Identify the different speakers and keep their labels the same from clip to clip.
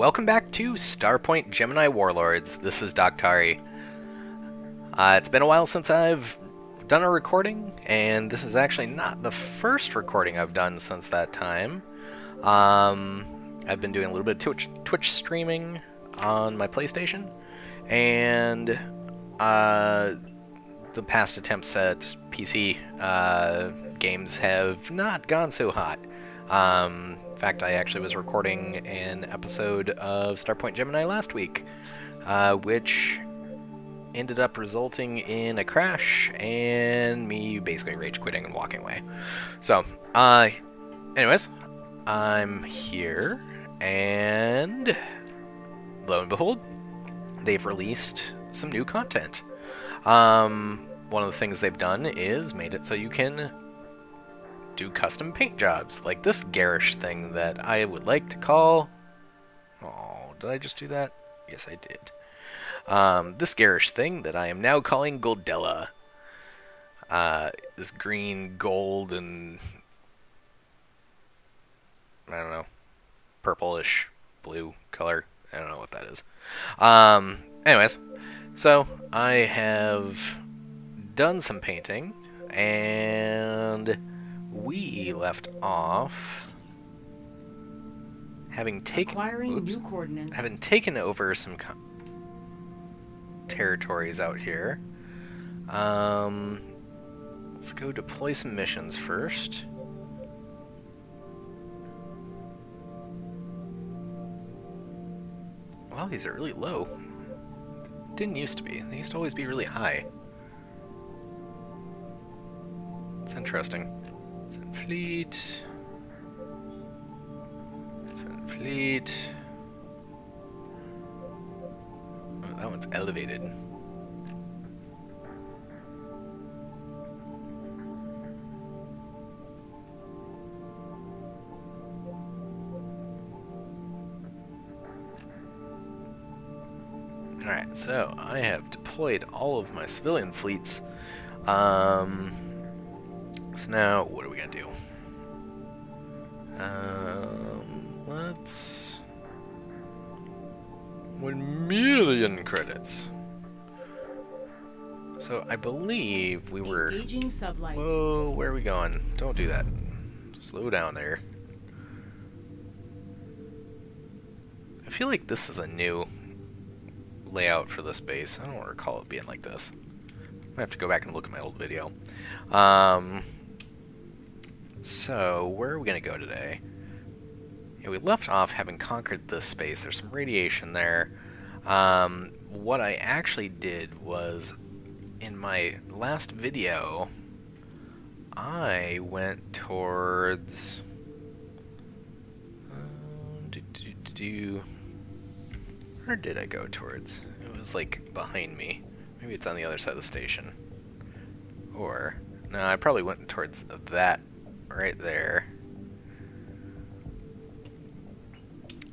Speaker 1: welcome back to Starpoint Gemini Warlords. This is Doctari. Uh, it's been a while since I've done a recording, and this is actually not the first recording I've done since that time. Um, I've been doing a little bit of Twitch, Twitch streaming on my PlayStation, and uh, the past attempts at PC uh, games have not gone so hot. Um, fact, I actually was recording an episode of Starpoint Gemini last week, uh, which ended up resulting in a crash and me basically rage quitting and walking away. So, uh, anyways, I'm here, and lo and behold, they've released some new content. Um, one of the things they've done is made it so you can do custom paint jobs, like this garish thing that I would like to call... Oh, did I just do that? Yes, I did. Um, this garish thing that I am now calling Goldella. Uh, this green, gold, and... I don't know. Purplish, blue color. I don't know what that is. Um, anyways, so I have done some painting, and we left off having taken oops, having taken over some territories out here. Um, let's go deploy some missions first. Wow, these are really low. Didn't used to be. They used to always be really high. It's interesting. Send fleet. Send fleet. Oh, that one's elevated. Alright, so I have deployed all of my civilian fleets. Um, so now, what are we gonna do? Um, let's... One million credits. So I believe we were... Whoa, where are we going? Don't do that. Slow down there. I feel like this is a new layout for this base. I don't recall it being like this. I have to go back and look at my old video. Um, so, where are we going to go today? Yeah, we left off having conquered this space. There's some radiation there. Um, what I actually did was, in my last video, I went towards... Do, do, do, do, where did I go towards? It was like behind me. Maybe it's on the other side of the station. Or, no, I probably went towards that right there.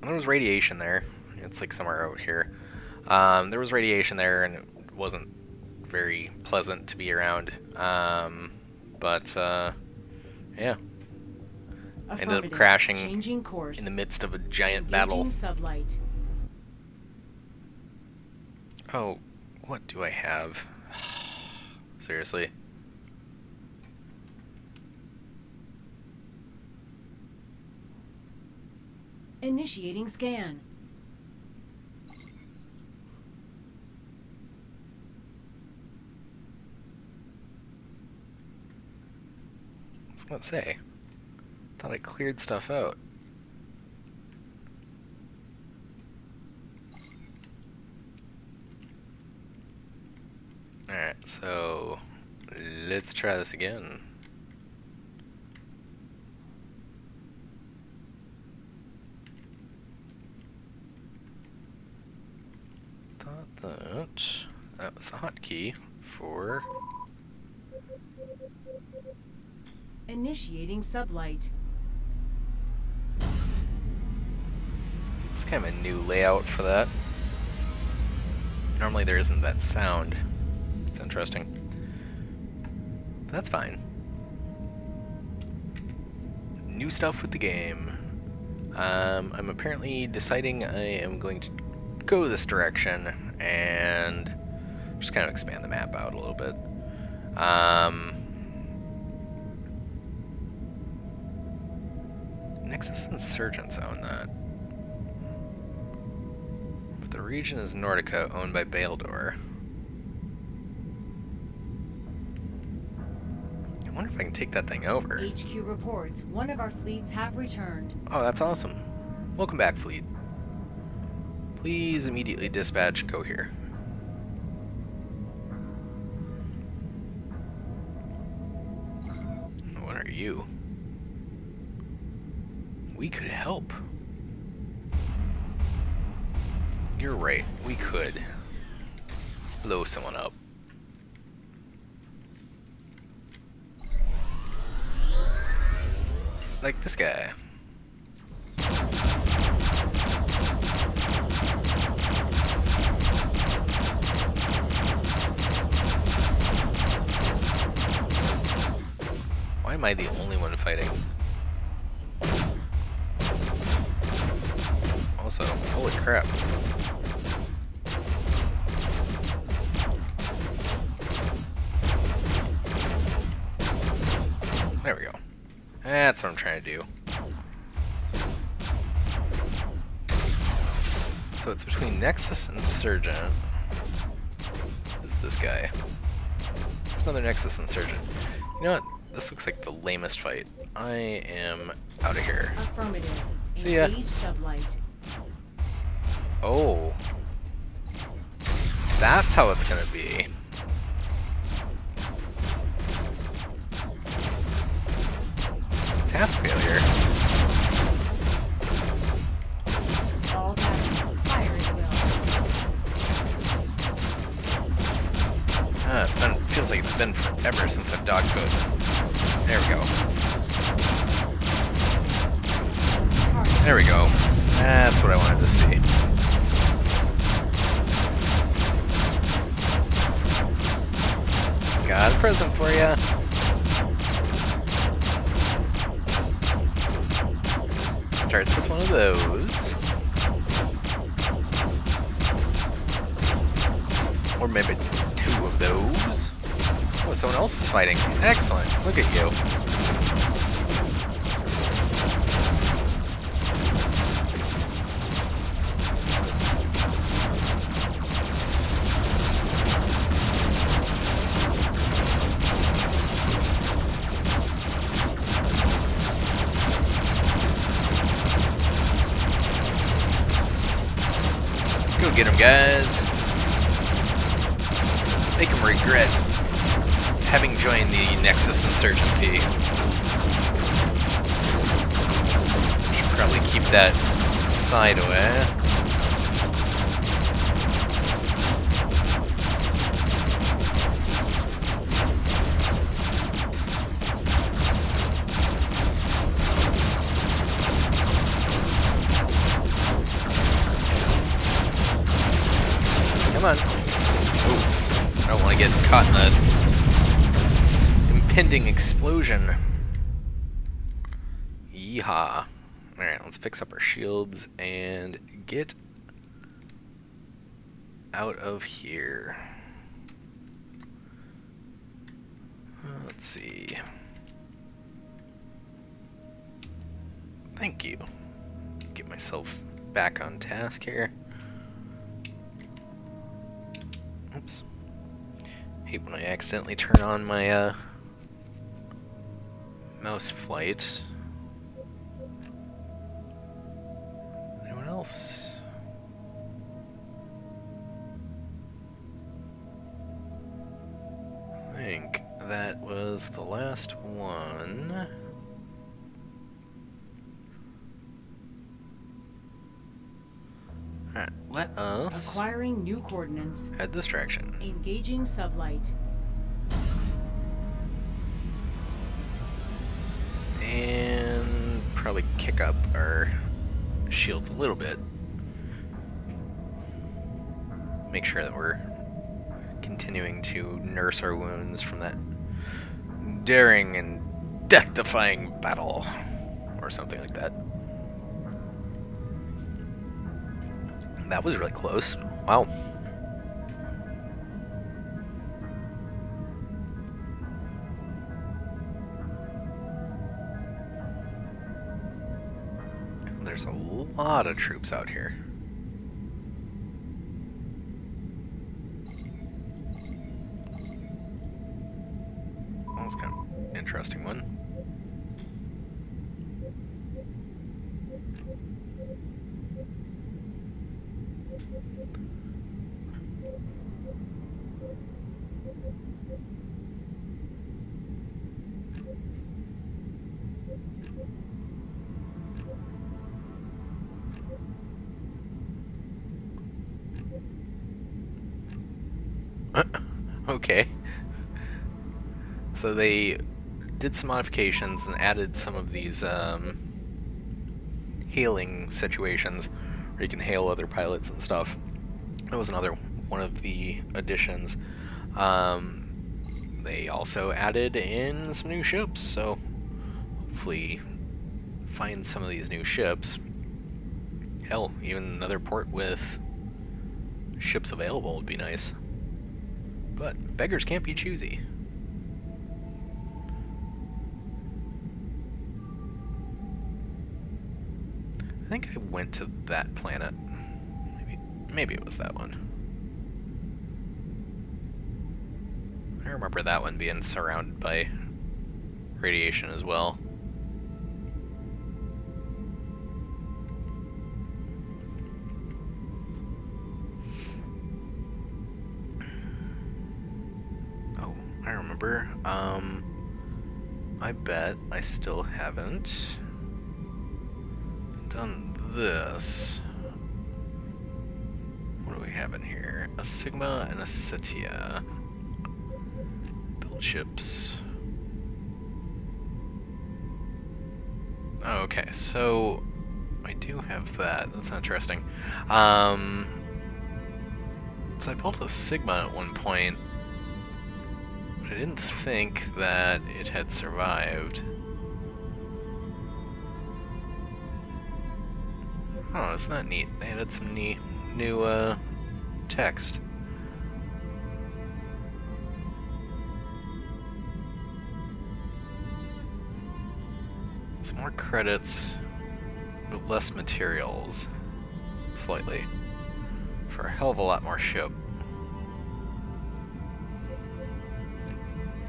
Speaker 1: There was radiation there. It's like somewhere out here. Um, there was radiation there, and it wasn't very pleasant to be around. Um, but, uh, yeah. Ended up crashing in the midst of a giant Engaging battle. Sublight. Oh, what do I have? Seriously.
Speaker 2: Initiating scan.
Speaker 1: I was gonna say. Thought I cleared stuff out. Alright, so let's try this again. That that was the hotkey for
Speaker 2: initiating sublight.
Speaker 1: It's kind of a new layout for that. Normally there isn't that sound. It's interesting. That's fine. New stuff with the game. Um, I'm apparently deciding I am going to go this direction and just kind of expand the map out a little bit. Um, Nexus Insurgents own that. But the region is Nordica, owned by Baildor. I wonder if I can take that thing over.
Speaker 2: HQ reports one of our fleets have returned.
Speaker 1: Oh, that's awesome. Welcome back, fleet. Please immediately dispatch Go here. What are you? We could help. You're right, we could. Let's blow someone up. Like this guy. I the only one fighting? Also, holy crap. There we go. That's what I'm trying to do. So it's between Nexus Insurgent. Is this guy. It's another Nexus Insurgent. You know what? This looks like the lamest fight. I am out of here. See ya. Oh. That's how it's gonna be. Task failure.
Speaker 2: All batteries fire at will.
Speaker 1: Ah, it's been feels like it's been forever since I've dog food. There we go. There we go. That's what I wanted to see. Got a present for ya. Starts with one of those. Or maybe someone else is fighting. Excellent. Look at you. Come on. Ooh, I don't want to get caught in that impending explosion. Yeehaw. Alright, let's fix up our shields and get out of here. Let's see. Thank you. Get myself back on task here. Oops. Hate when I accidentally turn on my uh, mouse flight. Anyone else? I think that was the last one. Alright, let us
Speaker 2: Acquiring new coordinates.
Speaker 1: head this direction.
Speaker 2: Engaging sublight.
Speaker 1: And probably kick up our shields a little bit. Make sure that we're continuing to nurse our wounds from that daring and death-defying battle. Or something like that. That was really close. Wow. There's a lot of troops out here. That was kind of interesting one. okay. So they did some modifications and added some of these um, hailing situations where you can hail other pilots and stuff. That was another one of the additions. Um, they also added in some new ships, so hopefully find some of these new ships. Hell, even another port with ships available would be nice. But beggars can't be choosy. I think I went to that planet. Maybe, maybe it was that one. I remember that one being surrounded by radiation as well. Oh, I remember. Um, I bet I still haven't this. What do we have in here? A Sigma and a Setia. Build ships. Okay, so I do have that. That's interesting. Um, so I built a Sigma at one point, I didn't think that it had survived. Oh, isn't that neat? They added some neat new uh, text. Some more credits, but less materials, slightly, for a hell of a lot more ship.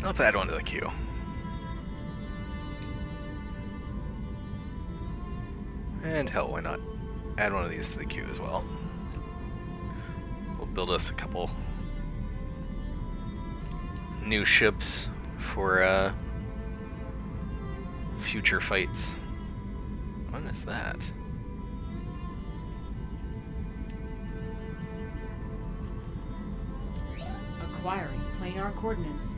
Speaker 1: Let's add one to the queue. And hell, why not? Add one of these to the queue as well. We'll build us a couple new ships for uh, future fights. When is that?
Speaker 2: Acquiring planar coordinates.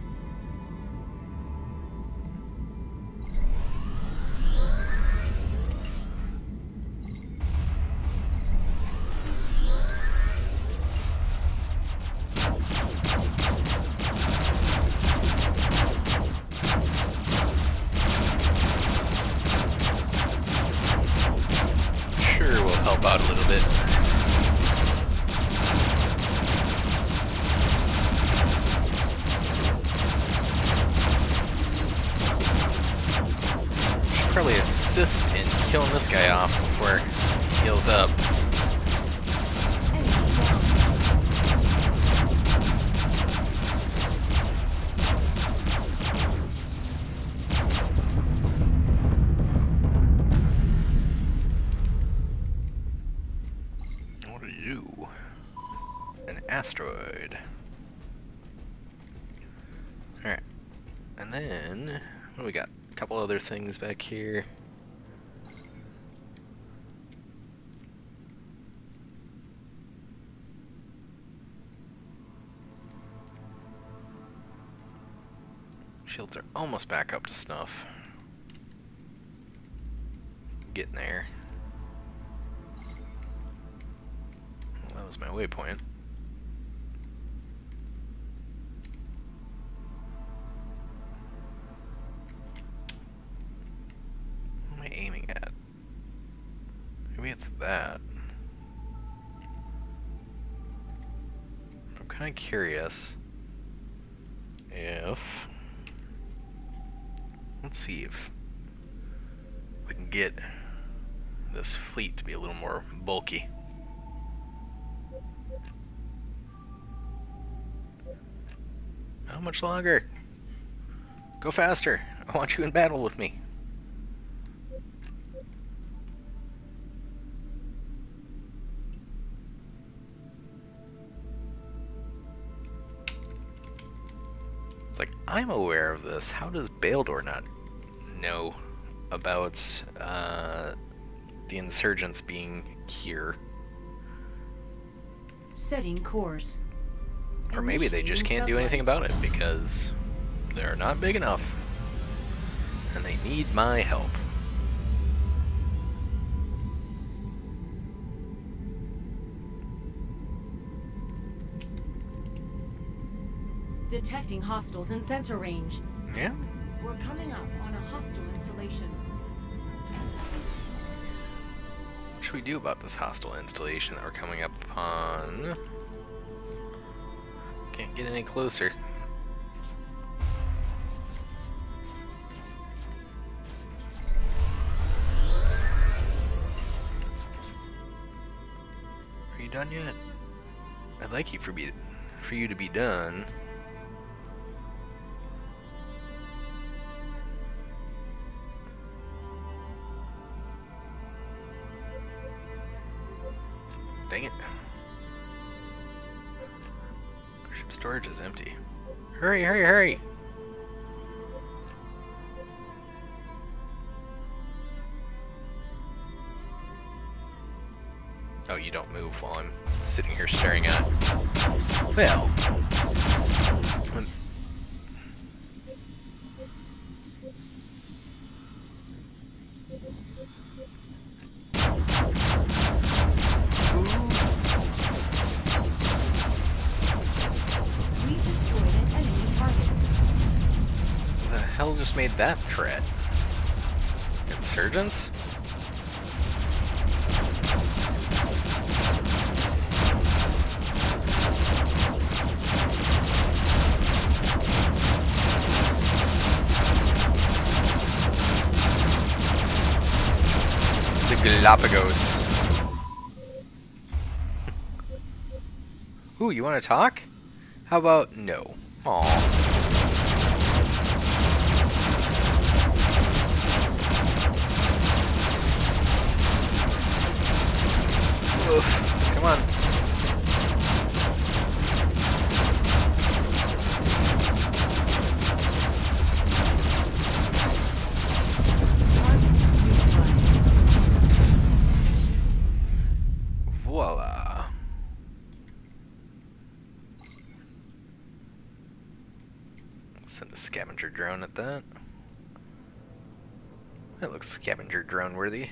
Speaker 1: We got? A couple other things back here. Shields are almost back up to snuff. Getting there. Well, that was my waypoint. Am I aiming at? Maybe it's that. I'm kind of curious if let's see if we can get this fleet to be a little more bulky. How much longer? Go faster. I want you in battle with me. I'm aware of this. How does Baildor not know about uh, the insurgents being here?
Speaker 2: Setting course.
Speaker 1: Or maybe they just can't do anything about it because they're not big enough. And they need my help.
Speaker 2: Detecting hostiles in sensor range.
Speaker 1: Yeah?
Speaker 2: We're coming up on a hostile installation.
Speaker 1: What should we do about this hostile installation that we're coming up upon? Can't get any closer. Are you done yet? I'd like you for be for you to be done. Hurry, hurry, hurry! Oh, you don't move while I'm sitting here staring at. Well. That threat? Insurgents? The Galapagos. Ooh, you want to talk? How about no? Aw. Send a scavenger drone at that. That looks scavenger drone worthy.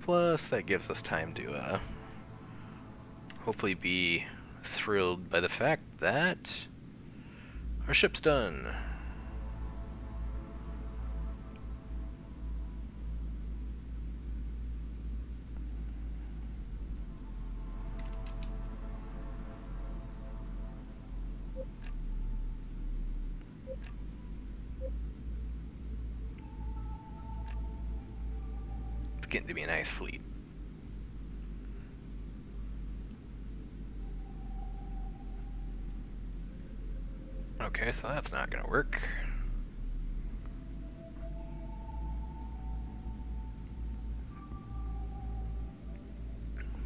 Speaker 1: Plus, that gives us time to uh, hopefully be thrilled by the fact that our ship's done. So that's not gonna work.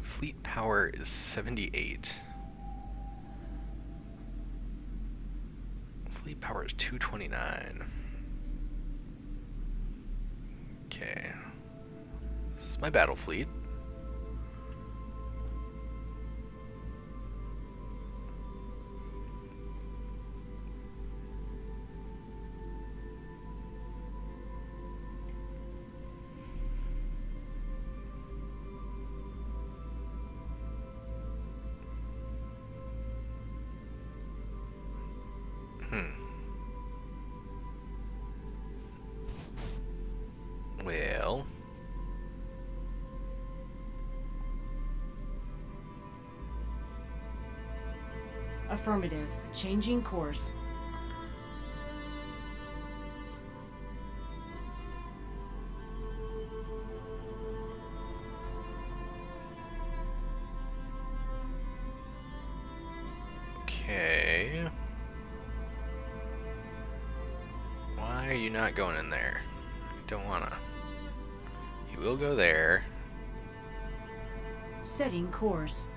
Speaker 1: Fleet power is 78. Fleet power is 229. Okay. This is my battle fleet. Hmm. Well...
Speaker 2: Affirmative. Changing course.
Speaker 1: Going in there? Don't wanna. You will go there.
Speaker 2: Setting course.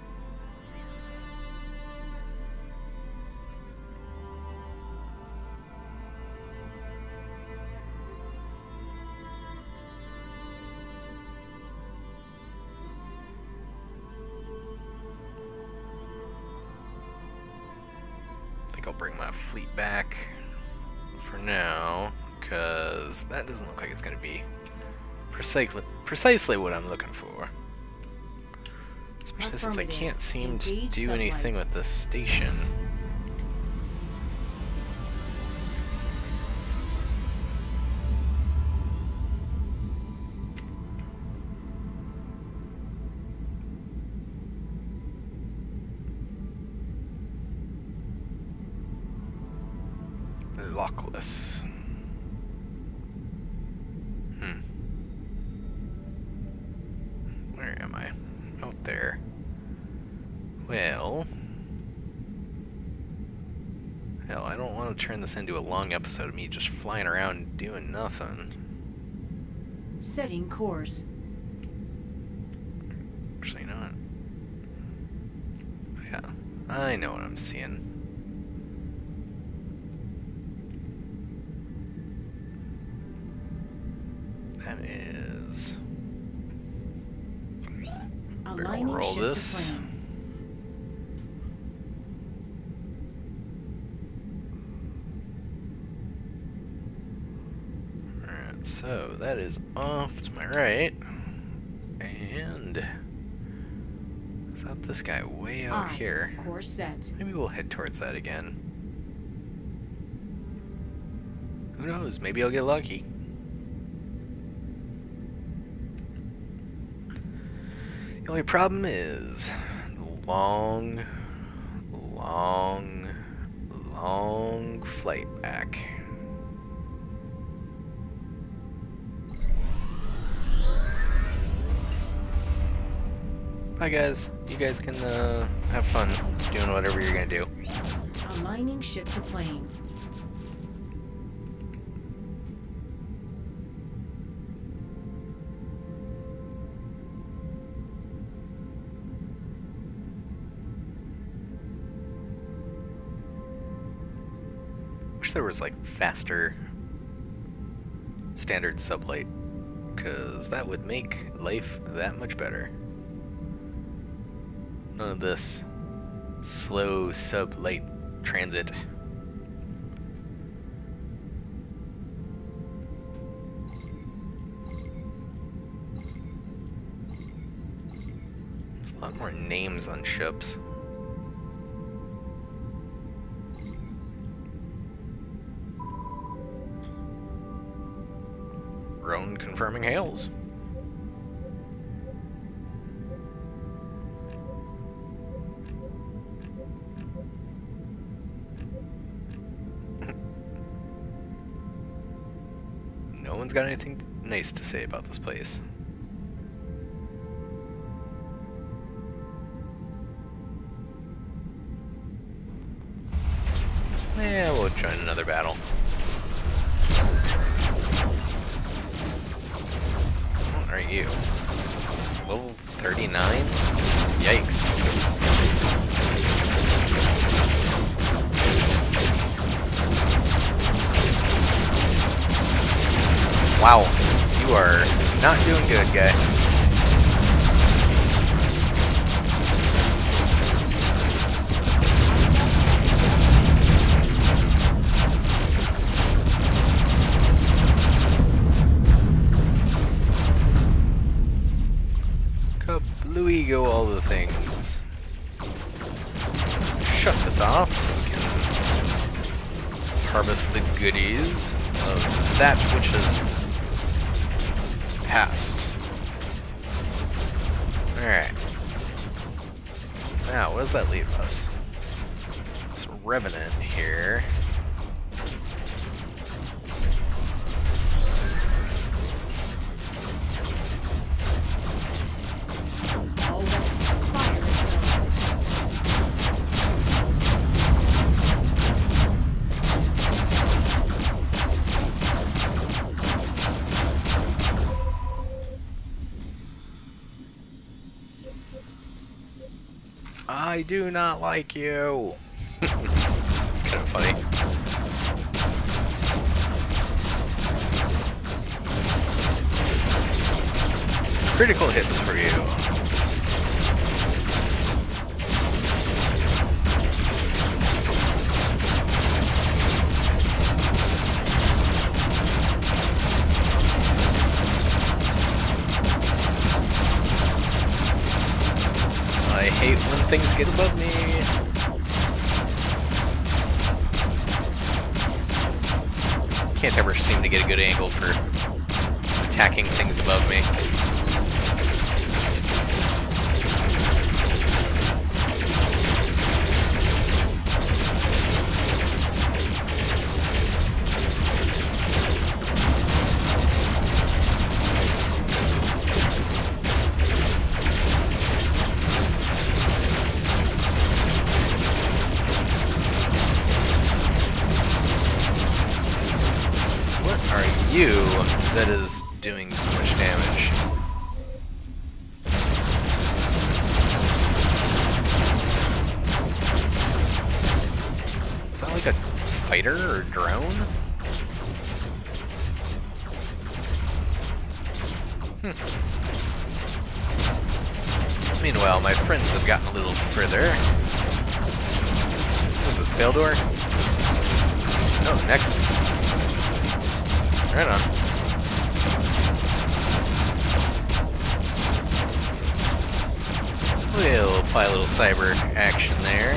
Speaker 1: Precisely, precisely what I'm looking for. Especially since I can't seem to do anything with this station. Want to turn this into a long episode of me just flying around doing nothing.
Speaker 2: Setting course.
Speaker 1: Actually, not. Yeah, I know what I'm seeing. That is.
Speaker 2: Aligning
Speaker 1: roll this.
Speaker 2: to plane.
Speaker 1: Alright, so that is off to my right. And. Is that this guy way out
Speaker 2: On.
Speaker 1: here?
Speaker 2: Course set.
Speaker 1: Maybe we'll head towards that again. Who knows? Maybe I'll get lucky. The only problem is the long, long, long flight back. Bye guys. You guys can uh, have fun doing whatever you're gonna do.
Speaker 2: Aligning ship to plane.
Speaker 1: Wish there was like faster standard sublight, because that would make life that much better. None of this slow sublight transit. There's a lot more names on ships. Roan confirming hails. One's got anything nice to say about this place. Yeah, we'll join another battle. Not doing good, guy. Kablooey go all the things. Shut this off so we can harvest the goodies of that which has passed. Alright. Now, what does that leave us? Some Revenant I do not like you. it's kind of funny. Critical hits for you. Things get above me. Can't ever seem to get a good angle for attacking things above me. Are you that is doing so much damage? Is that like a fighter or drone? Hmm. Meanwhile, my friends have gotten a little further. Is this, Baldor? Oh, Nexus. Right on. We'll apply a little cyber action there.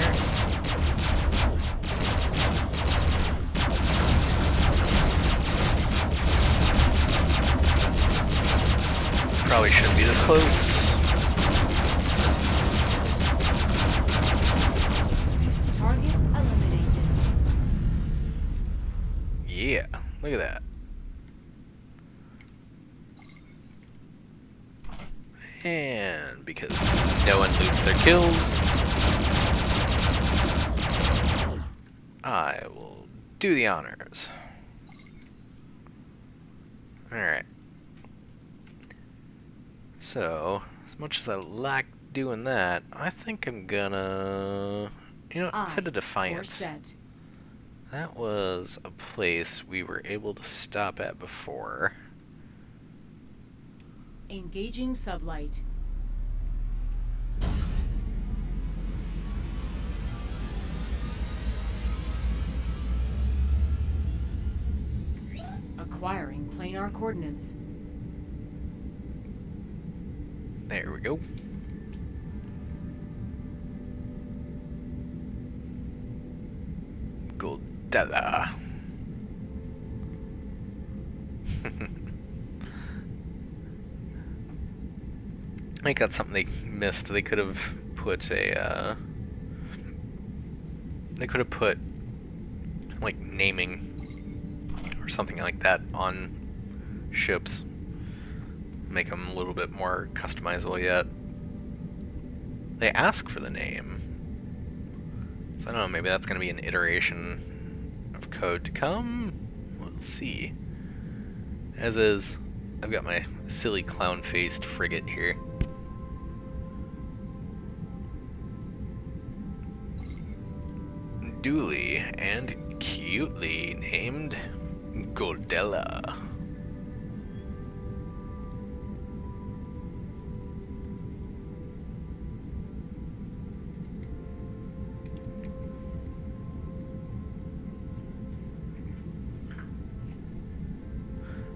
Speaker 1: Probably shouldn't be this close. Because no one loots their kills, I will do the honors. Alright. So, as much as I like doing that, I think I'm gonna... You know, let's head to
Speaker 2: ah,
Speaker 1: Defiance. That was a place we were able to stop at before.
Speaker 2: Engaging sublight. Acquiring planar coordinates.
Speaker 1: There we go. Goldella. I think that's something they missed. They could have put a, uh, they could have put, like, naming or something like that on ships. Make them a little bit more customizable yet. They ask for the name. So I don't know, maybe that's going to be an iteration of code to come? We'll see. As is, I've got my silly clown-faced frigate here. Duly and cutely named Goldella.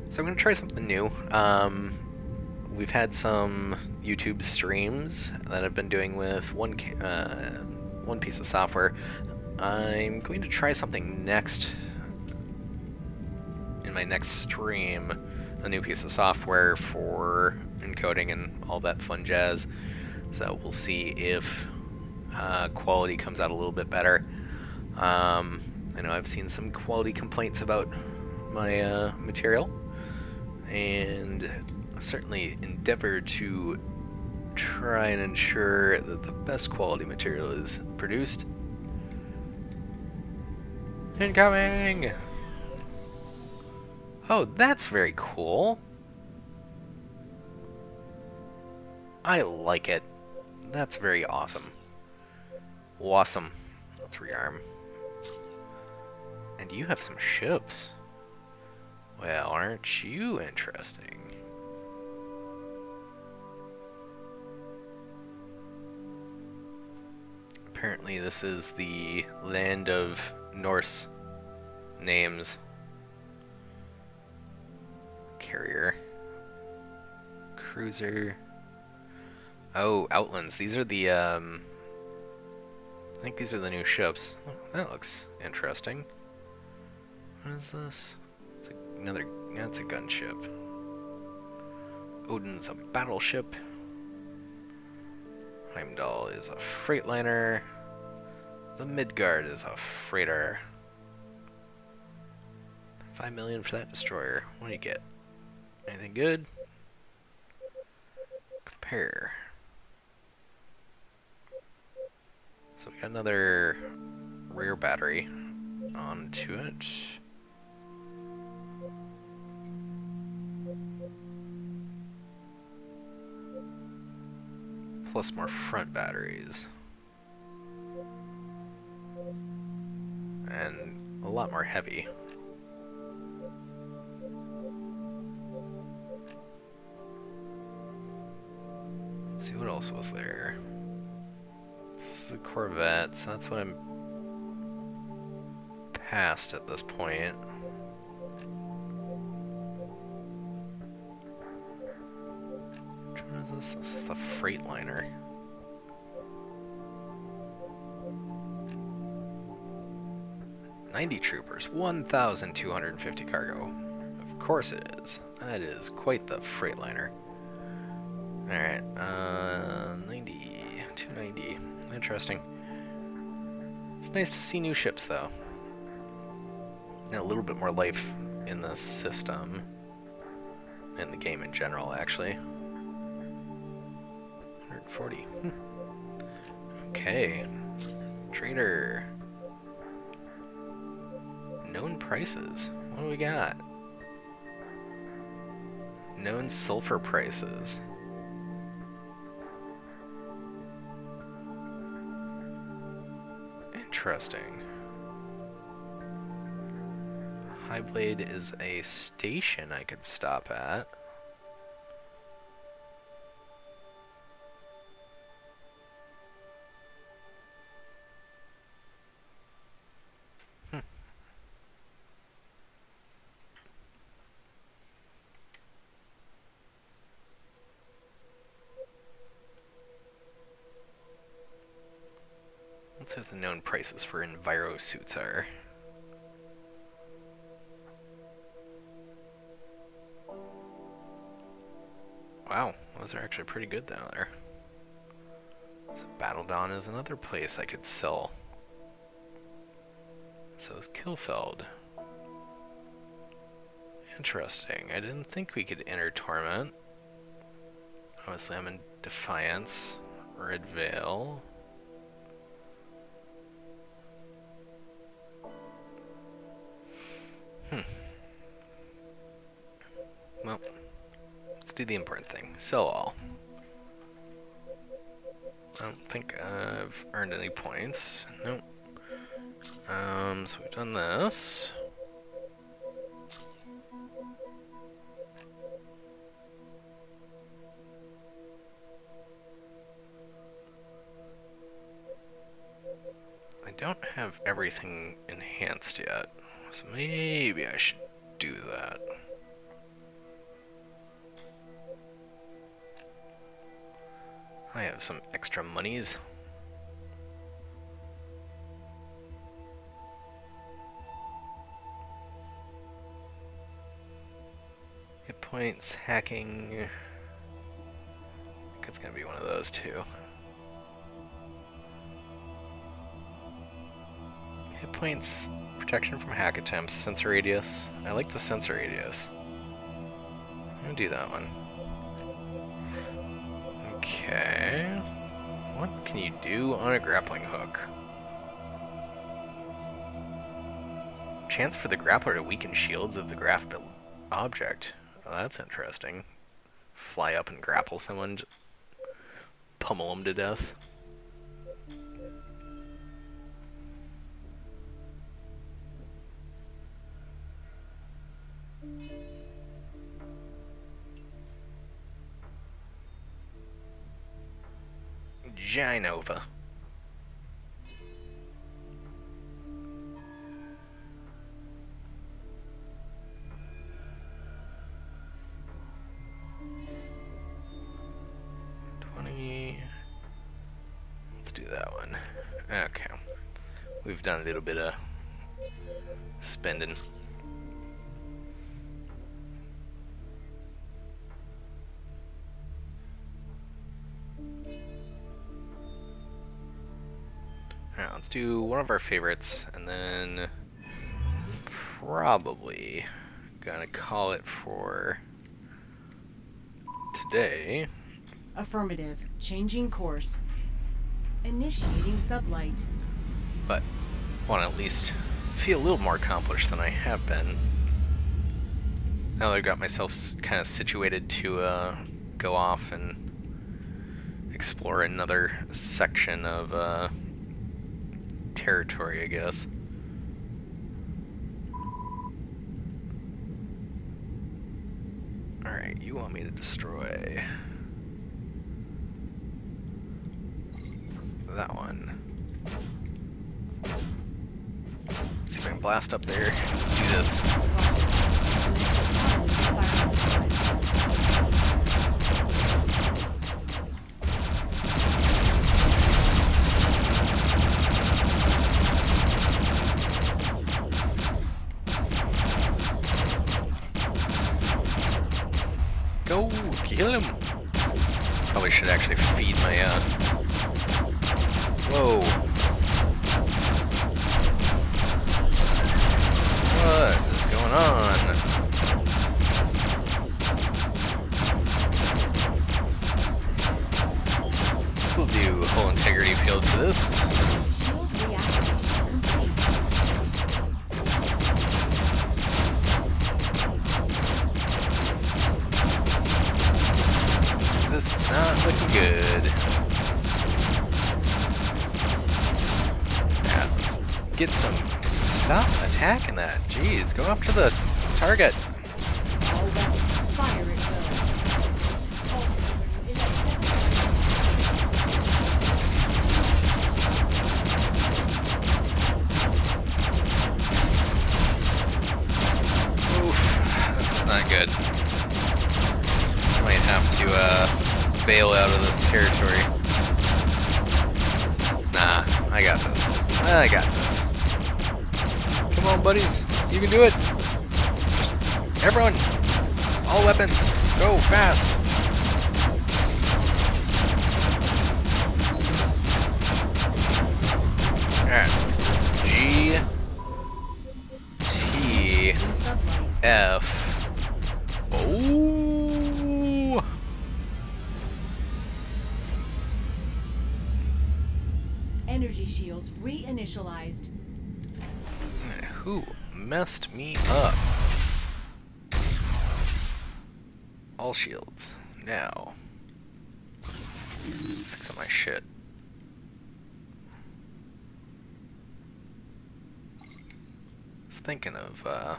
Speaker 1: So I'm going to try something new. Um, we've had some YouTube streams that I've been doing with one uh, one piece of software. I'm going to try something next my next stream, a new piece of software for encoding and all that fun jazz. So we'll see if uh, quality comes out a little bit better. Um, I know I've seen some quality complaints about my uh, material, and certainly endeavor to try and ensure that the best quality material is produced. Incoming! Oh, that's very cool. I like it. That's very awesome. Awesome. Let's rearm. And you have some ships. Well, aren't you interesting? Apparently this is the land of Norse names. Carrier. Cruiser. Oh, Outlands. These are the, um... I think these are the new ships. That looks interesting. What is this? It's another... It's a gunship. Odin's a battleship. Heimdall is a freightliner. The Midgard is a freighter. Five million for that destroyer. What do you get? Anything good? Compare. So we got another rear battery onto it. Plus more front batteries. And a lot more heavy. Let's see what else was there. This is a Corvette, so that's what I'm past at this point. Which one is this? This is the Freightliner. Ninety troopers, one thousand two hundred and fifty cargo. Of course it is. That is quite the Freightliner. Alright, uh, 90, 290. Interesting. It's nice to see new ships, though. And a little bit more life in the system. In the game in general, actually. 140. Hmm. Okay. Trader. Known prices. What do we got? Known sulfur prices. Interesting. Highblade is a station I could stop at. See what the known prices for Enviro suits are. Wow, those are actually pretty good down there. So Battle Dawn is another place I could sell. So is Kilfeld. Interesting. I didn't think we could enter Torment. Obviously I'm in Defiance. Red Veil. Do the important thing. Sell all. I don't think I've earned any points. Nope. Um, so we've done this. I don't have everything enhanced yet. So maybe I should do that. I have some extra monies. Hit points, hacking. It's gonna be one of those two. Hit points, protection from hack attempts, sensor radius. I like the sensor radius. I'm gonna do that one. Okay. What can you do on a grappling hook? Chance for the grappler to weaken shields of the grappled object. Oh, that's interesting. Fly up and grapple someone, pummel them to death. Ginova. Twenty. Let's do that one. Okay. We've done a little bit of spending. Do one of our favorites, and then probably gonna call it for today.
Speaker 2: Affirmative. Changing course. Initiating sublight.
Speaker 1: But want to at least feel a little more accomplished than I have been. Now that I've got myself kind of situated to uh, go off and explore another section of uh, territory, I guess. Alright, you want me to destroy that one. Let's see if I can blast up there. Do kill him. Probably should actually feed my uh Whoa. This is not looking good. Get some. Stop attacking that. Jeez, go after the target. You can do it. Everyone, all weapons, go fast. Messed me up? All shields. Now. Fix up my shit. was thinking of uh,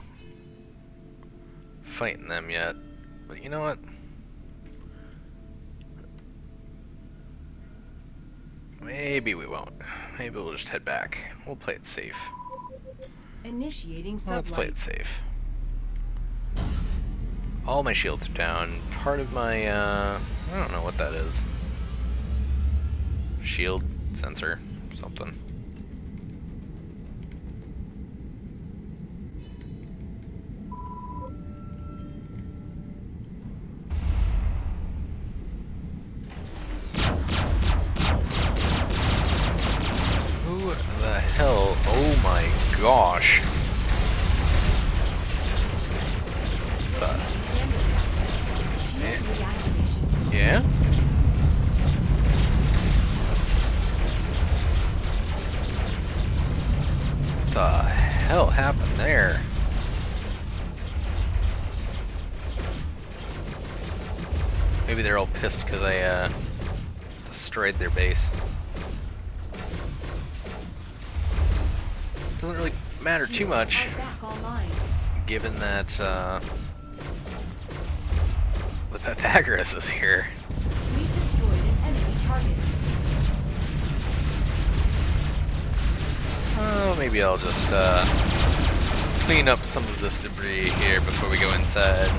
Speaker 1: fighting them yet, but you know what? Maybe we won't. Maybe we'll just head back. We'll play it safe.
Speaker 2: Initiating
Speaker 1: Well, let's play it safe. All my shields are down. Part of my, uh, I don't know what that is. Shield sensor, something. Given that uh, the Pythagoras is here.
Speaker 2: We've destroyed an enemy target.
Speaker 1: Oh, maybe I'll just uh, clean up some of this debris here before we go inside.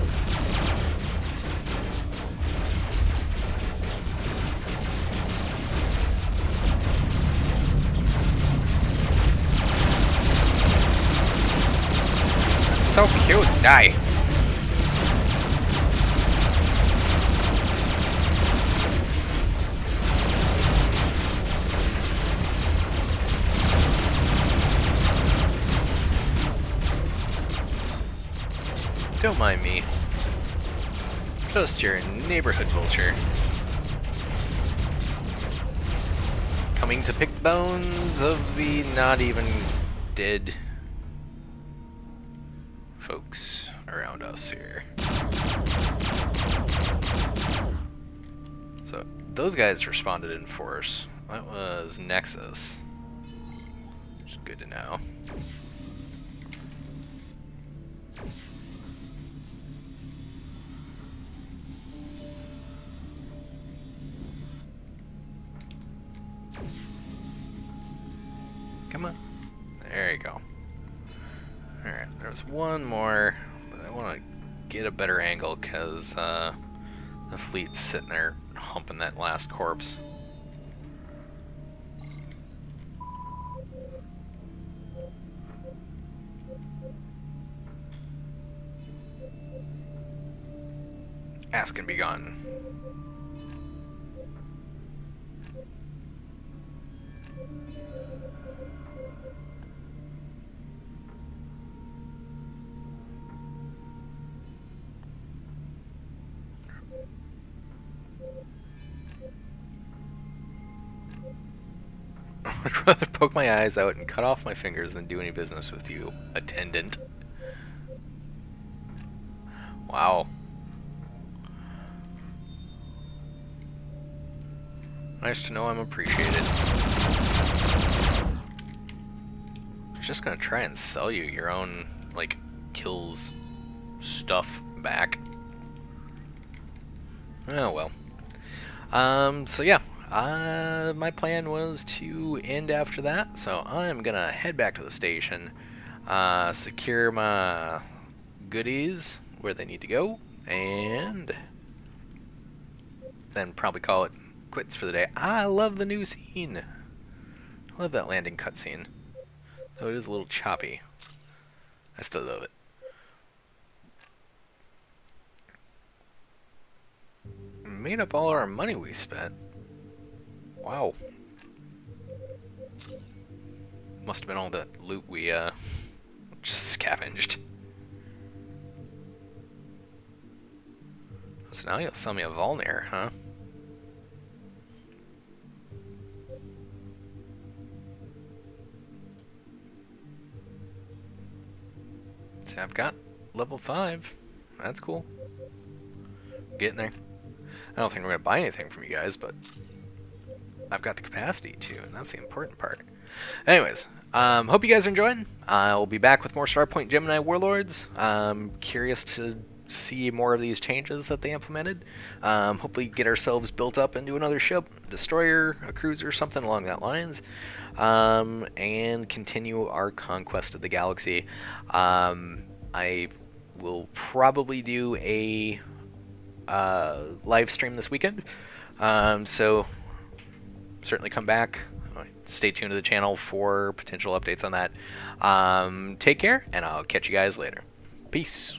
Speaker 1: So cute. Die. Don't mind me. Just your neighborhood vulture. Coming to pick bones of the not even dead here. So, those guys responded in force. That was Nexus. Which is good to know. Come on. There you go. Alright, there's one more, but I want to get a better angle because uh, the fleet's sitting there humping that last corpse. Ask and be gone. Poke my eyes out and cut off my fingers than do any business with you, attendant. Wow. Nice to know I'm appreciated. I'm just gonna try and sell you your own, like, kills stuff back. Oh well. Um, so yeah, uh, my plan was to end after that, so I'm gonna head back to the station, uh, secure my goodies where they need to go, and then probably call it quits for the day. I love the new scene. I love that landing cutscene, though it is a little choppy. I still love it. Made up all our money we spent. Wow. Must have been all that loot we, uh, just scavenged. So now you'll sell me a Volnir, huh? See, I've got level 5. That's cool. Getting there. I don't think we're going to buy anything from you guys, but I've got the capacity to, and that's the important part. Anyways, um, hope you guys are enjoying. I'll be back with more Starpoint Gemini Warlords. I'm curious to see more of these changes that they implemented. Um, hopefully get ourselves built up into another ship, a destroyer, a cruiser, something along that lines, um, and continue our conquest of the galaxy. Um, I will probably do a uh, live stream this weekend, um, so certainly come back. Stay tuned to the channel for potential updates on that. Um, take care, and I'll catch you guys later. Peace.